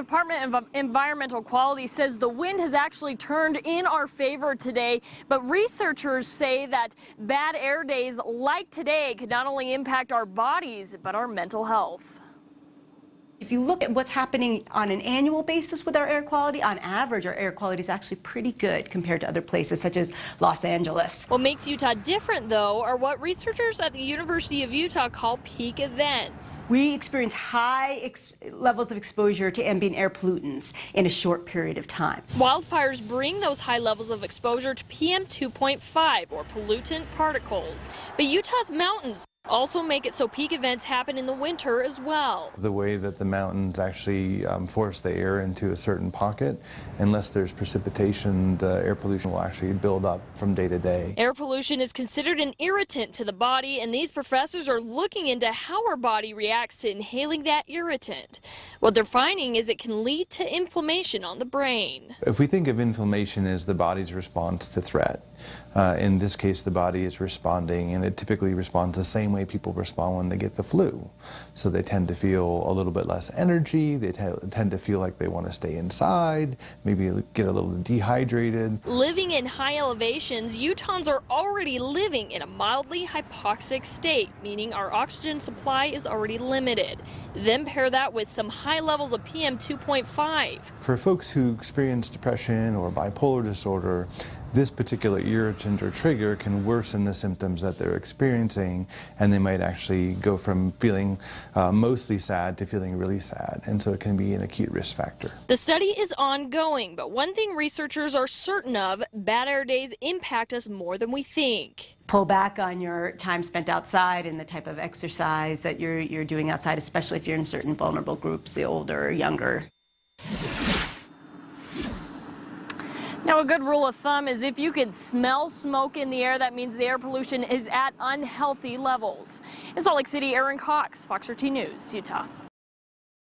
Department of Environmental Quality says the wind has actually turned in our favor today, but researchers say that bad air days like today could not only impact our bodies, but our mental health. If you look at what's happening on an annual basis with our air quality, on average, our air quality is actually pretty good compared to other places such as Los Angeles. What makes Utah different, though, are what researchers at the University of Utah call peak events. We experience high ex levels of exposure to ambient air pollutants in a short period of time. Wildfires bring those high levels of exposure to PM 2.5 or pollutant particles. But Utah's mountains also make it so peak events happen in the winter as well. The way that the mountains actually um, force the air into a certain pocket, unless there's precipitation, the air pollution will actually build up from day to day. Air pollution is considered an irritant to the body, and these professors are looking into how our body reacts to inhaling that irritant. What they're finding is it can lead to inflammation on the brain. If we think of inflammation as the body's response to threat, uh, in this case the body is responding, and it typically responds the same way people respond when they get the flu. So they tend to feel a little bit less energy, they tend to feel like they want to stay inside, maybe get a little dehydrated. Living in high elevations, Utahns are already living in a mildly hypoxic state, meaning our oxygen supply is already limited. Then pair that with some high levels of PM 2.5. For folks who experience depression or bipolar disorder, this particular irritant or trigger can worsen the symptoms that they're experiencing, and they might actually go from feeling uh, mostly sad to feeling really sad. And so it can be an acute risk factor. The study is ongoing, but one thing researchers are certain of bad air days impact us more than we think pull back on your time spent outside and the type of exercise that you're, you're doing outside, especially if you're in certain vulnerable groups, the older or younger. Now, a good rule of thumb is if you can smell smoke in the air, that means the air pollution is at unhealthy levels. In Salt Lake City, Aaron Cox, Fox 13 News, Utah.